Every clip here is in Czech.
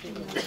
그렇게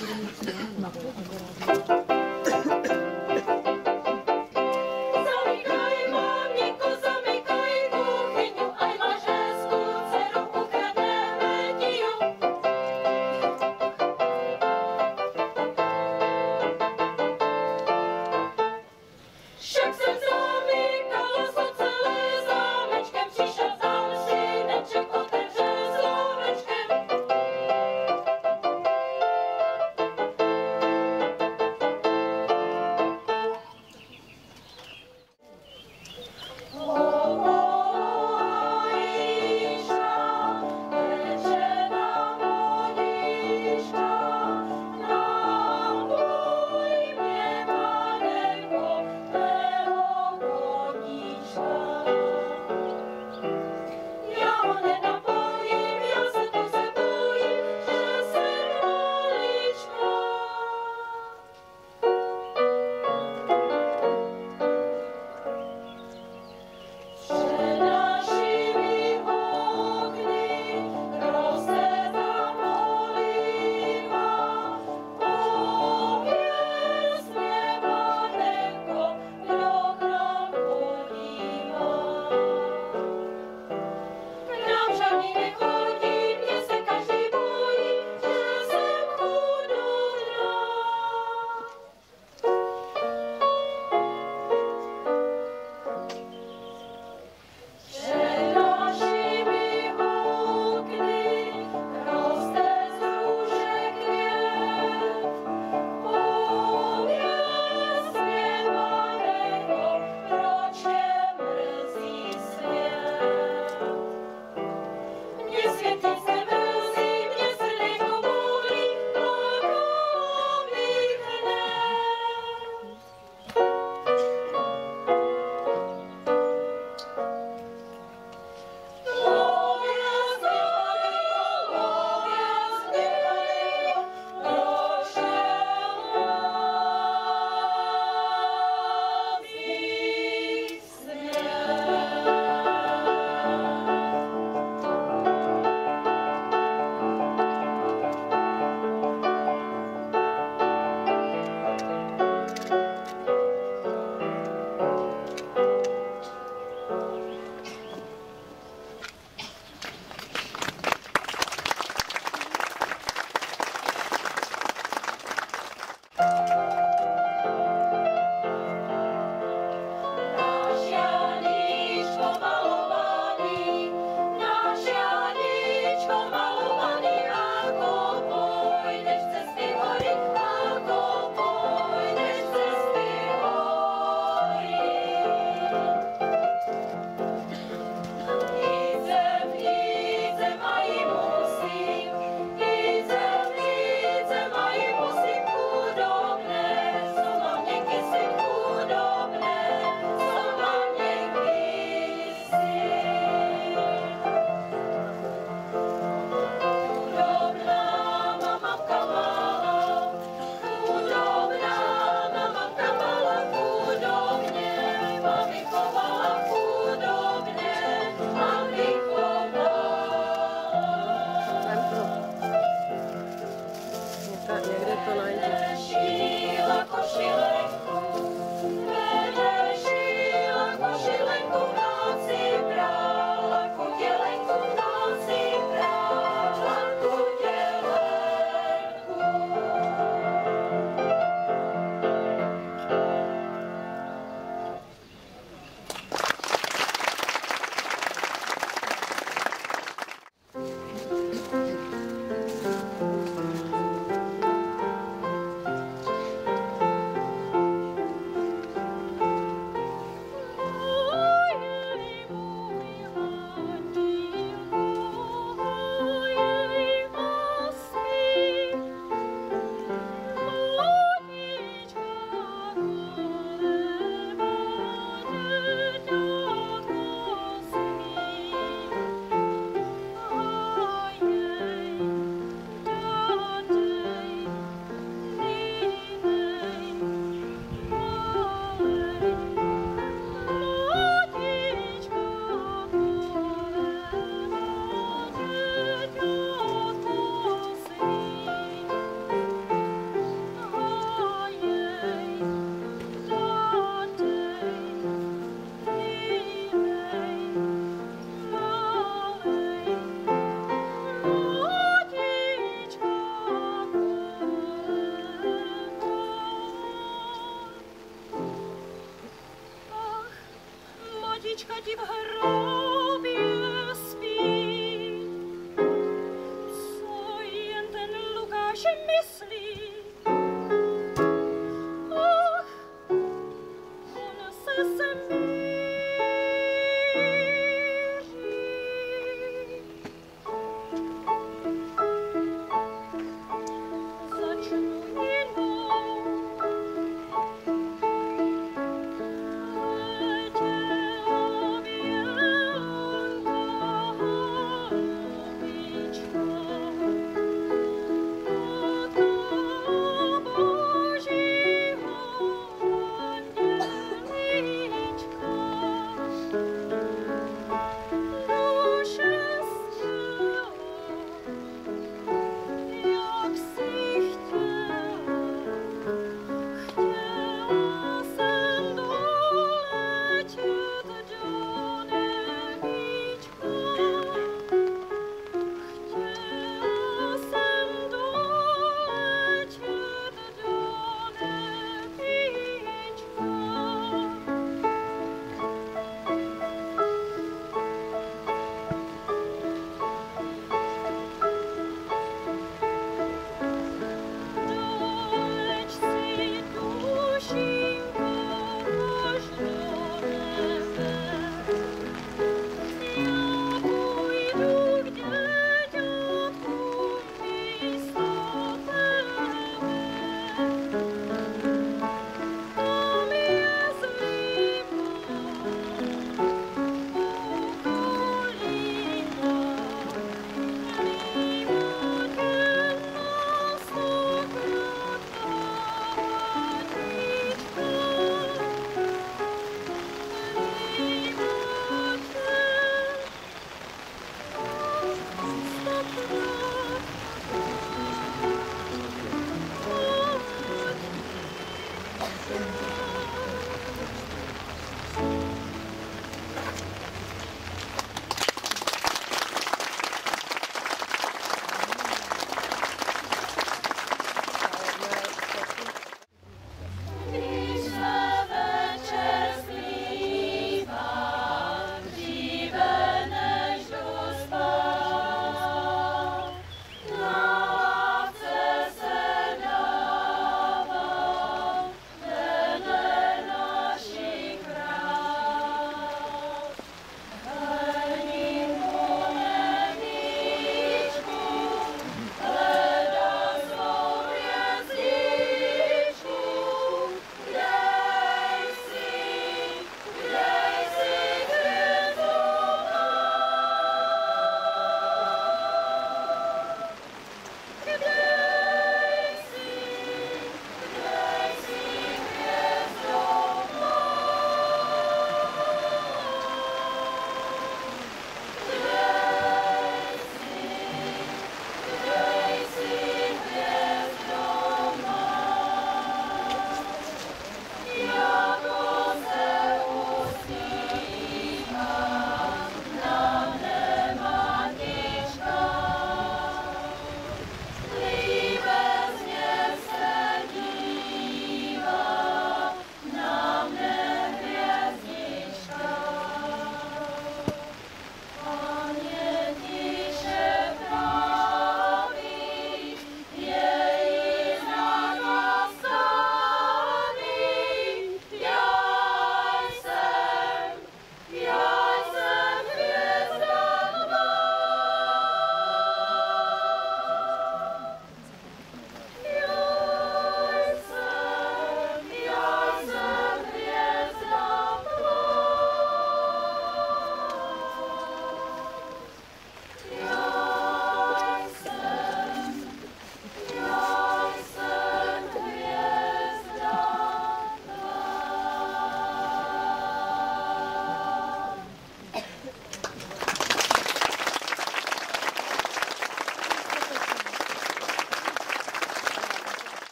Хоть и в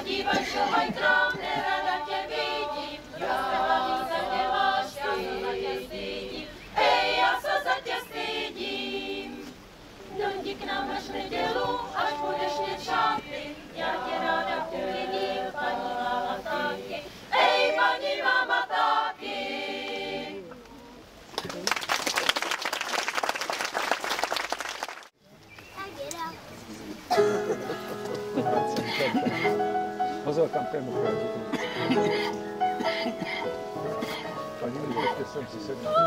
chodí vaše hajtra, Good.